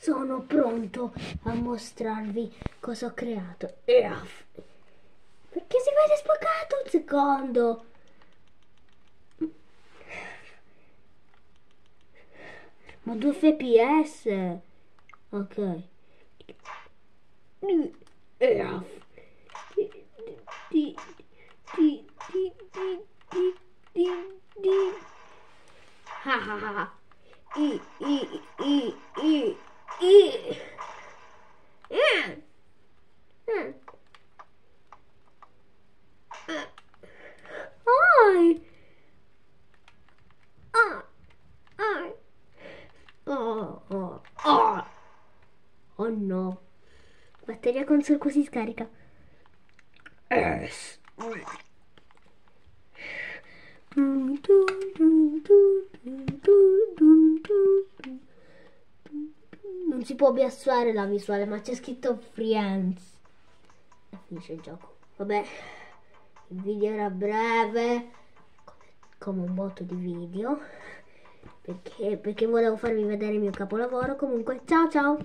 sono pronto a mostrarvi cosa ho creato. Perché si vede spaccato un secondo? Ma 2 fps. Ok. Ha ha ha. I i i i i. Oh, oh, oh. Oh no. Batteria console così scarica. S. Non si può biassare la visuale, ma c'è scritto Friends. E finisce il gioco. Vabbè, il video era breve, come un botto di video, perché, perché volevo farvi vedere il mio capolavoro. Comunque, ciao ciao!